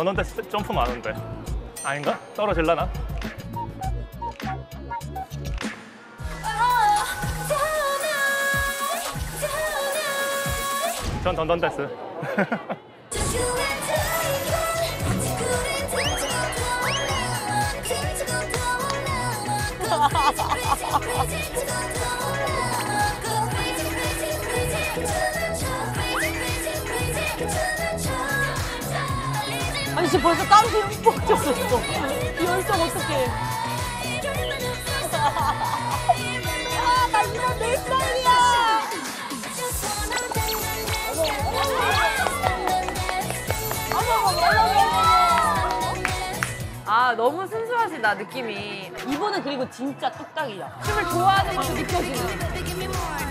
더넌데 점프 많은데. 아닌가? 떨어질라나? 전 던던데스. 아니 지금 벌써 땀이 흠뻑 젖었어. 이 열정 어떡해. 아, 나 이런 내 스타일이야. 아 너무 순수하시다 느낌이. 이분은 그리고 진짜 뚝딱이야. 춤을 좋아하는 게 느껴지는.